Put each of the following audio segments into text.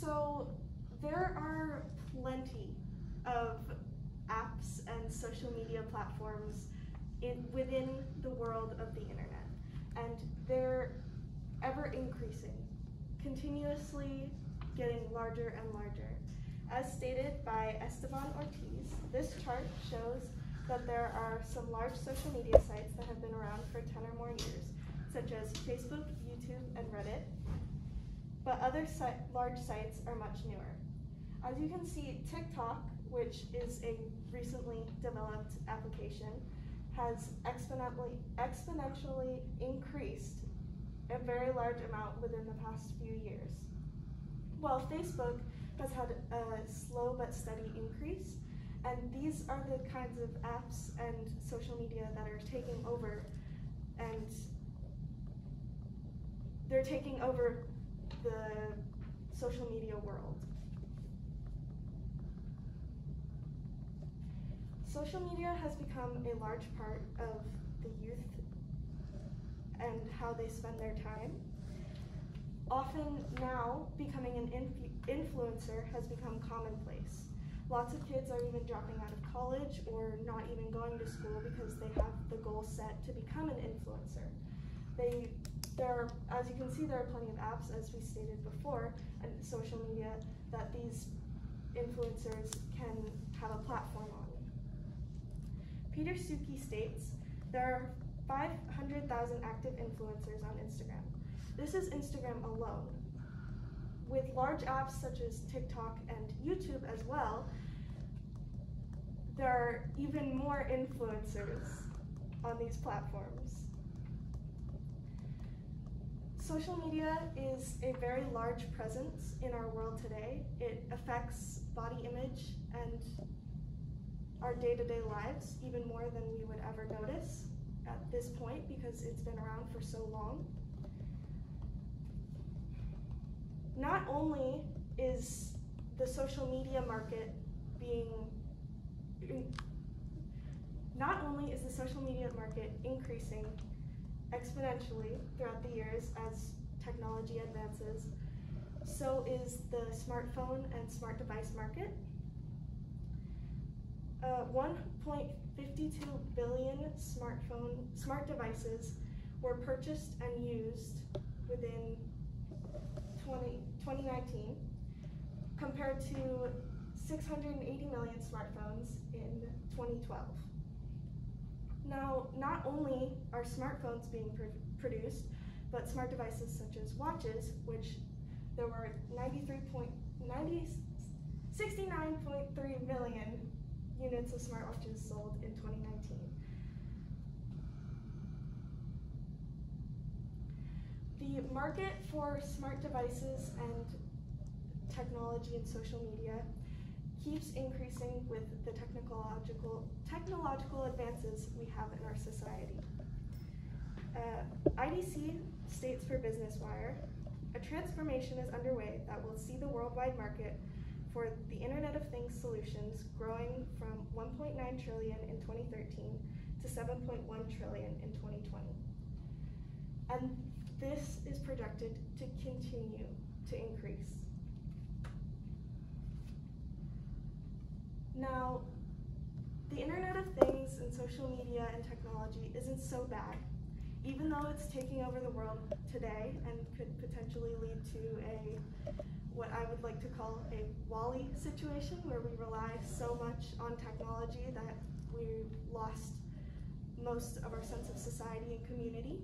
So there are plenty of apps and social media platforms in, within the world of the internet, and they're ever increasing, continuously getting larger and larger. As stated by Esteban Ortiz, this chart shows that there are some large social media sites that have been around for 10 or more years, such as Facebook, YouTube, and Reddit, but other si large sites are much newer. As you can see, TikTok, which is a recently developed application, has exponentially, exponentially increased a very large amount within the past few years. While Facebook has had a slow but steady increase, and these are the kinds of apps and social media that are taking over and they're taking over the social media world. Social media has become a large part of the youth and how they spend their time. Often now, becoming an influencer has become commonplace. Lots of kids are even dropping out of college or not even going to school because they have the goal set to become an influencer. They, there are, as you can see, there are plenty of apps, as we stated before, and social media that these influencers can have a platform on. Peter Suki states, there are 500,000 active influencers on Instagram. This is Instagram alone. With large apps such as TikTok and YouTube as well, there are even more influencers on these platforms. Social media is a very large presence in our world today. It affects body image and our day-to-day -day lives even more than we would ever notice at this point because it's been around for so long. Not only is the social media market being not only is the social media market increasing exponentially throughout the years as technology advances, so is the smartphone and smart device market uh, 1.52 billion smartphone smart devices were purchased and used within 20, 2019 compared to 680 million smartphones in 2012. Now, not only are smartphones being pr produced, but smart devices such as watches, which there were 93.90 69.3 million units of smartwatches sold in 2019. The market for smart devices and technology and social media keeps increasing with the technological, technological advances we have in our society. Uh, IDC states for Business Wire, a transformation is underway that will see the worldwide market for the Internet of Things solutions growing from 1.9 trillion in 2013 to 7.1 trillion in 2020. And this is projected to continue to increase. Now, the Internet of Things and social media and technology isn't so bad, even though it's taking over the world today and could potentially lead to a what I would like to call a WALL-E situation where we rely so much on technology that we lost most of our sense of society and community.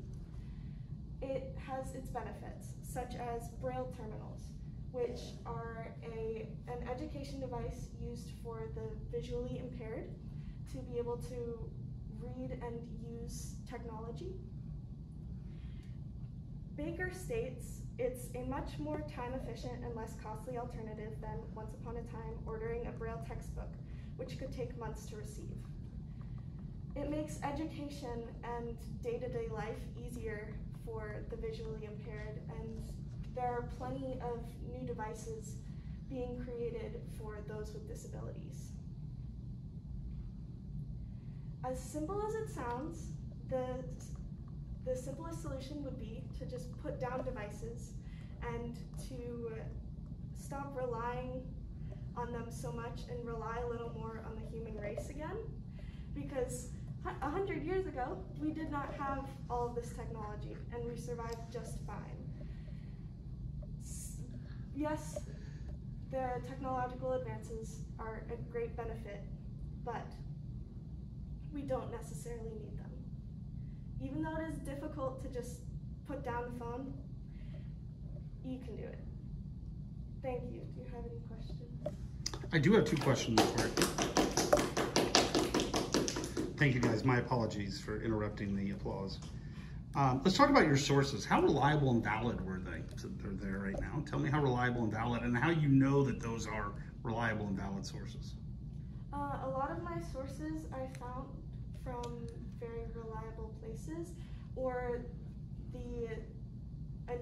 It has its benefits, such as Braille terminals, which are a, an education device used for the visually impaired to be able to read and use technology. Baker states it's a much more time efficient and less costly alternative than once upon a time ordering a Braille textbook, which could take months to receive. It makes education and day-to-day -day life easier for the visually impaired, and there are plenty of new devices being created for those with disabilities. As simple as it sounds, the the simplest solution would be to just put down devices and to stop relying on them so much and rely a little more on the human race again. Because a hundred years ago, we did not have all of this technology and we survived just fine. Yes, the technological advances are a great benefit, but we don't necessarily need them. Even though it is difficult to just put down the phone, you can do it. Thank you. Do you have any questions? I do have two questions. Thank you, guys. My apologies for interrupting the applause. Um, let's talk about your sources. How reliable and valid were they? So they're there right now. Tell me how reliable and valid, and how you know that those are reliable and valid sources. Uh, a lot of my sources I found from very reliable places, or the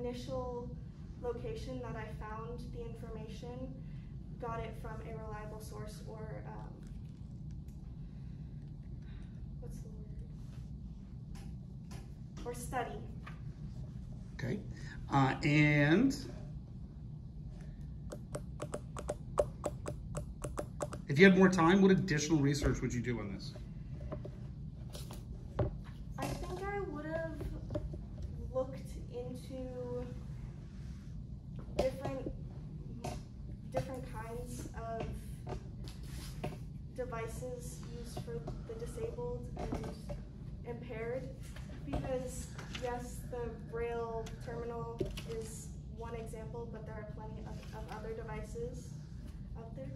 initial location that I found the information, got it from a reliable source, or um, Or study. Okay. Uh, and if you had more time, what additional research would you do on this? I think I would have looked into different different kinds of devices used for the disabled and impaired because yes, the Braille terminal is one example, but there are plenty of, of other devices out there.